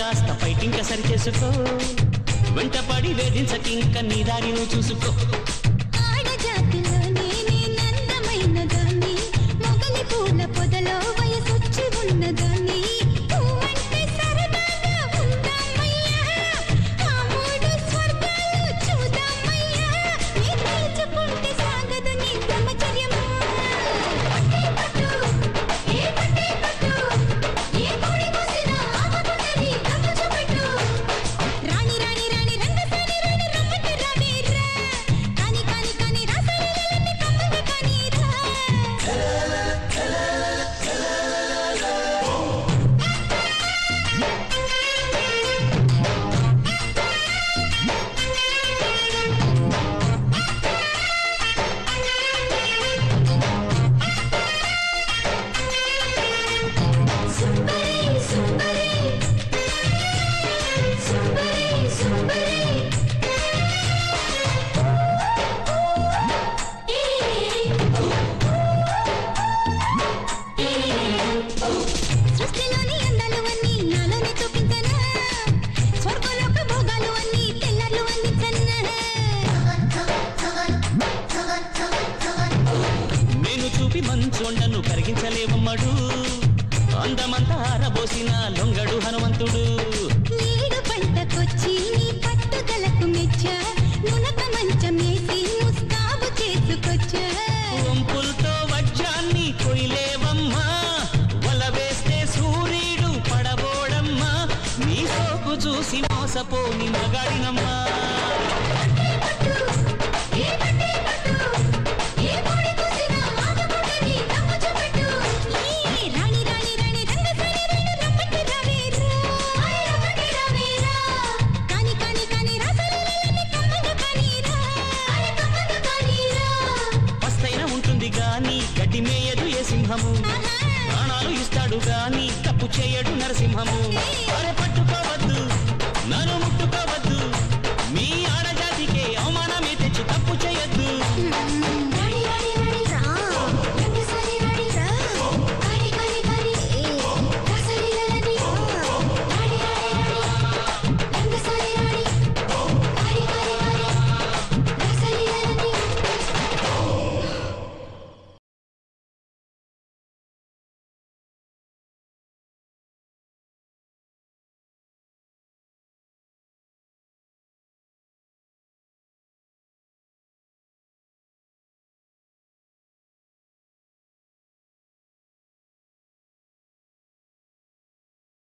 కాస్త ఫైటింగ్ సరి చేసుకో వెంటపడి వేధించకింక నీ దారి నువ్వు చూసుకో. చూపి మంచోండను కరిగించలేవమ్మడు అందమంతా ఆరబోసిన లొంగడు హనుమంతుడు. నీడు పంటకొచ్చి నీ పట్టుదలకు మెచ్చా. నునక మంచమేసి ముస్తాబు చేసుకొచ్చా వంపులతో వజ్రాన్ని కొయ్యలేవమ్మా. వల వేస్తే సూర్యుడు పడబోడమ్మా. నీ సోకు చూసి మోసపోని మగాడినమ్మా.